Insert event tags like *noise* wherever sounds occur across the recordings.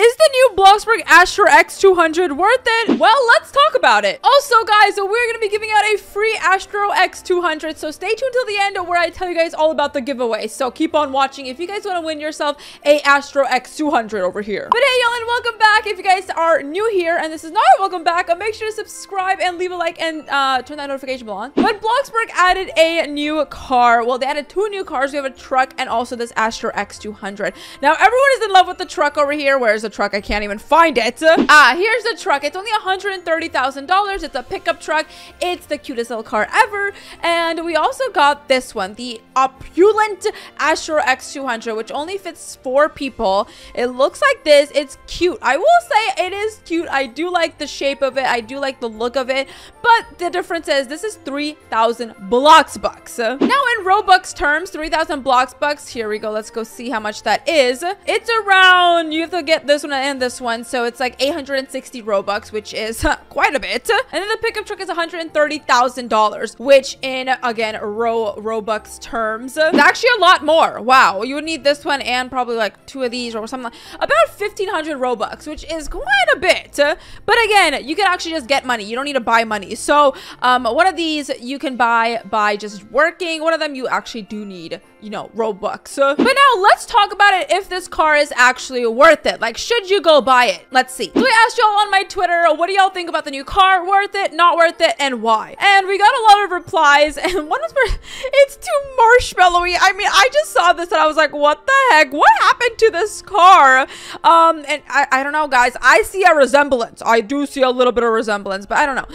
Is the new Bloxburg Astro X200 worth it? Well, let's talk about it. Also, guys, so we're going to be giving out a free Astro X200, so stay tuned till the end where I tell you guys all about the giveaway. So keep on watching if you guys want to win yourself a Astro X200 over here. But hey, y'all, and welcome back. If you guys are new here and this is not welcome back, uh, make sure to subscribe and leave a like and uh, turn that notification bell on. But Bloxburg added a new car. Well, they added two new cars. We have a truck and also this Astro X200. Now, everyone is in love with the truck over here. Where's the truck? I can't even find it. Ah, here's the truck. It's only $130,000. It's a pickup truck. It's the cutest little car ever. And we also got this one, the opulent Astro X200, which only fits four people. It looks like this. It's cute. I will say it is cute. I do like the shape of it. I do like the look of it. But the difference is this is 3,000 Bloxbucks. Now in Robux terms, 3,000 Bloxbucks. Here we go. Let's go see how much that is. It's around, you have to get this one and this one. So it's like 860 Robux, which is *laughs* quite a bit. And then the pickup truck is $130,000, which in, again, Ro Robux terms, is actually a lot more. Wow. You would need this one and probably like two of these or something. About 1,500 Robux, which is quite a bit. But again, you can actually just get money. You don't need to buy money. So um, one of these you can buy by just working. One of them you actually do need, you know, Robux. But now let's talk about it if this car is actually worth it. Like, should you go buy it? Let's see. So I asked y'all on my Twitter, what do y'all think about the new car? Worth it, not worth it, and why? And we got a lot of replies, *laughs* and one was, it's too marshmallowy. I mean, I just saw this and I was like, what the heck? What happened to this car? Um, and I, I don't know, guys. I see a resemblance. I do see a little bit of resemblance, but I don't know.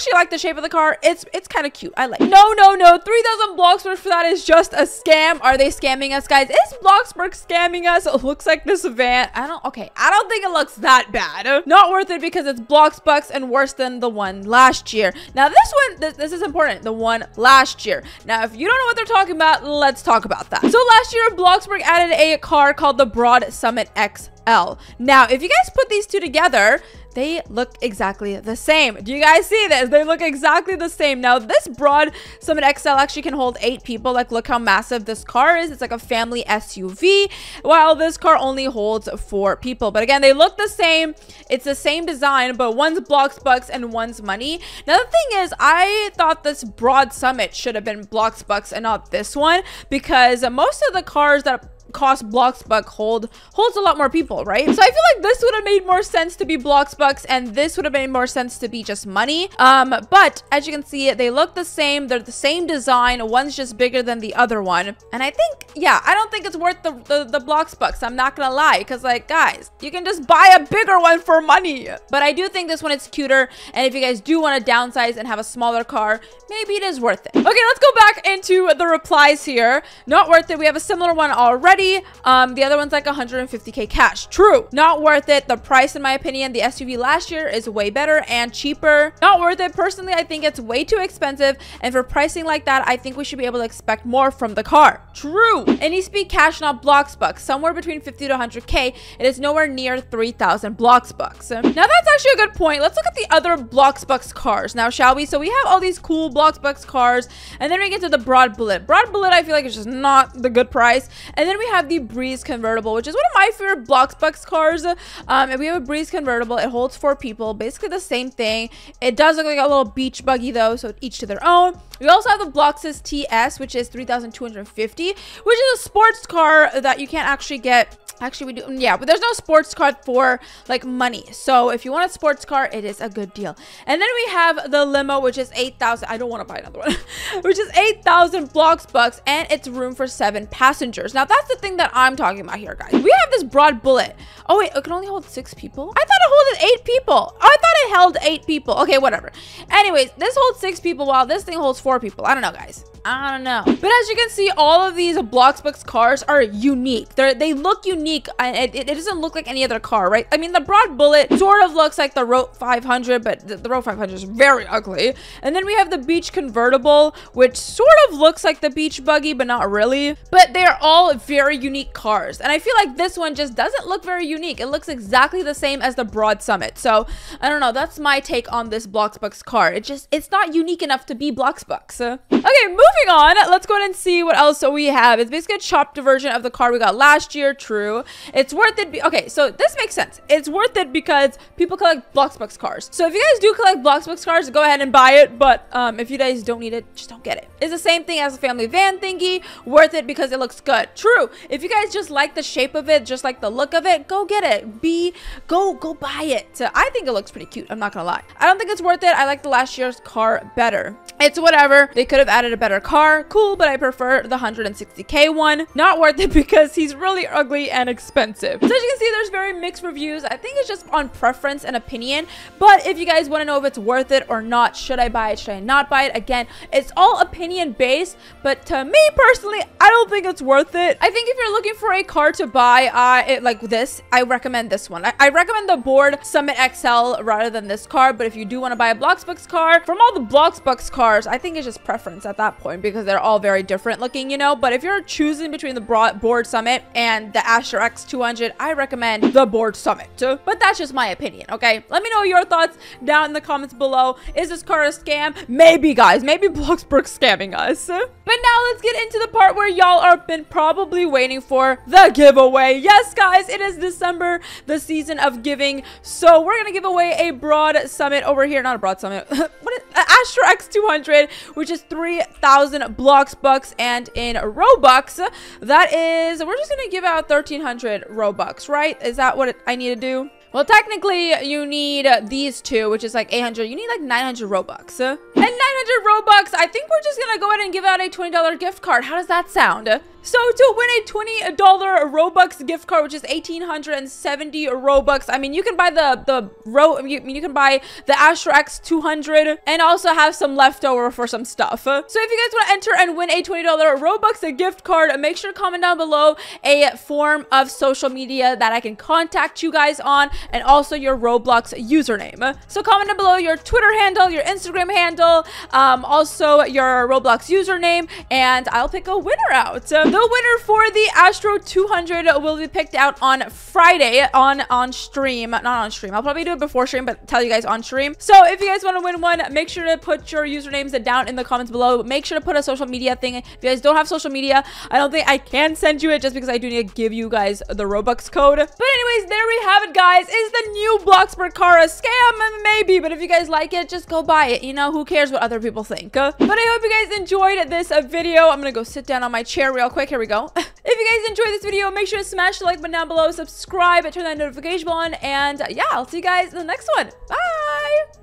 Actually like the shape of the car. It's it's kind of cute. I like it. No, no, no. 3,000 Bloxburg for that is just a scam. Are they scamming us, guys? Is Bloxburg scamming us? It looks like this van. I don't, okay. I don't think it looks that bad. Not worth it because it's Bloxbucks and worse than the one last year. Now, this one, this, this is important. The one last year. Now, if you don't know what they're talking about, let's talk about that. So last year, Bloxburg added a car called the Broad Summit XL. Now, if you guys put these two together, they look exactly the same. Do you guys see this? They look exactly the same. Now, this Broad Summit XL actually can hold eight people. Like, look how massive this car is. It's like a family SUV, while this car only holds four people. But again, they look the same. It's the same design, but one's Bloxbucks and one's money. Now, the thing is, I thought this Broad Summit should have been Bloxbucks and not this one because most of the cars that cost blocks Bloxbuck hold holds a lot more people, right? So I feel like this would have made more sense to be Bloxbucks and this would have made more sense to be just money. Um, but as you can see, they look the same. They're the same design. One's just bigger than the other one. And I think, yeah, I don't think it's worth the, the, the Bloxbucks. I'm not gonna lie. Cause like, guys, you can just buy a bigger one for money. But I do think this one is cuter. And if you guys do want to downsize and have a smaller car, maybe it is worth it. Okay, let's go back into the replies here. Not worth it. We have a similar one already already. Um, the other one's like 150k cash. True. Not worth it. The price, in my opinion, the SUV last year is way better and cheaper. Not worth it. Personally, I think it's way too expensive. And for pricing like that, I think we should be able to expect more from the car. True. It needs to be cash, not Bloxbucks. Somewhere between 50 to 100k. It is nowhere near 3,000 Bloxbucks. Now that's actually a good point. Let's look at the other Bloxbucks cars now, shall we? So we have all these cool Bloxbucks cars, and then we get to the broad bullet. Broad bullet, I feel like it's just not the good price. And then we have the Breeze convertible, which is one of my favorite Bloxbucks cars. Um, and we have a Breeze convertible. It holds four people, basically the same thing. It does look like a little beach buggy though, so each to their own. We also have the Bloxus TS, which is 3,250, which is a sports car that you can't actually get Actually, we do. Mm, yeah, but there's no sports car for like money. So if you want a sports car, it is a good deal. And then we have the limo, which is 8,000. I don't want to buy another one, *laughs* which is 8,000 Bloxbucks and it's room for seven passengers. Now that's the thing that I'm talking about here, guys. We have this broad bullet. Oh wait, it can only hold six people. I thought it holded eight people. Oh, I thought it held eight people. Okay, whatever. Anyways, this holds six people while this thing holds four people. I don't know, guys. I don't know. But as you can see, all of these Bloxbucks cars are unique. They're, they look unique and it, it, doesn't look like any other car, right? I mean, the Broad Bullet sort of looks like the Rote 500, but the, the Rote 500 is very ugly. And then we have the Beach Convertible, which sort of looks like the Beach Buggy, but not really. But they're all very unique cars. And I feel like this one just doesn't look very unique. It looks exactly the same as the Broad Summit. So, I don't know. That's my take on this Bloxbucks car. It just, it's not unique enough to be Bloxbucks. Okay, moving on. Let's go ahead and see what else we have. It's basically a chopped version of the car we got last year. True. It's worth it. okay, so this makes sense. It's worth it because people collect Bloxburg cars. So if you guys do collect Bloxburg cars, go ahead and buy it. But um, if you guys don't need it, just don't get it. It's the same thing as a family van thingy. Worth it because it looks good. True. If you guys just like the shape of it, just like the look of it, go get it. Be go go buy it. I think it looks pretty cute. I'm not gonna lie. I don't think it's worth it. I like the last year's car better. It's whatever. They could have added a better car. Cool, but I prefer the 160k one. Not worth it *laughs* because he's really ugly and expensive. So as you can see, there's very mixed reviews. I think it's just on preference and opinion. But if you guys want to know if it's worth it or not, should I buy it? Should I not buy it? Again, it's all opinion based. But to me personally, I don't think it's worth it. I think if you're looking for a car to buy, uh, it, like this, I recommend this one. I, I recommend the Board Summit XL rather than this car. But if you do want to buy a Bloxburg car, from all the Bloxburg cars. I think it's just preference at that point because they're all very different looking, you know. But if you're choosing between the broad board summit and the Astra X200, I recommend the board summit. But that's just my opinion, okay? Let me know your thoughts down in the comments below. Is this car a scam? Maybe, guys. Maybe Bloxburg's scamming us. But now let's get into the part where y'all are been probably waiting for the giveaway. Yes, guys, it is December, the season of giving. So we're gonna give away a broad summit over here. Not a broad summit. *laughs* Astra X200 which is 3,000 Bloxbucks. And in Robux, that is, we're just going to give out 1,300 Robux, right? Is that what I need to do? Well, technically, you need these two, which is like 800. You need like 900 Robux. And 900 Robux, I think we're just to go ahead and give out a $20 gift card. How does that sound? So to win a $20 Robux gift card, which is 1,870 Robux, I mean, you can buy the, the Ro, you, you can buy the Astra X 200 and also have some leftover for some stuff. So if you guys want to enter and win a $20 Robux gift card, make sure to comment down below a form of social media that I can contact you guys on and also your Roblox username. So comment down below your Twitter handle, your Instagram handle, um, also your Roblox username, and I'll pick a winner out. The winner for the Astro 200 will be picked out on Friday on on stream. Not on stream. I'll probably do it before stream, but tell you guys on stream. So if you guys want to win one, make sure to put your usernames down in the comments below. Make sure to put a social media thing. If you guys don't have social media, I don't think I can send you it just because I do need to give you guys the Robux code. But anyways, there we have it, guys. Is the new Bloxburg car a scam? Maybe, but if you guys like it, just go buy it. You know, who cares what other people think? But I hope you guys enjoyed this video. I'm gonna go sit down on my chair real quick quick, here we go. *laughs* if you guys enjoyed this video, make sure to smash the like button down below, subscribe, turn that notification bell on, and yeah, I'll see you guys in the next one. Bye!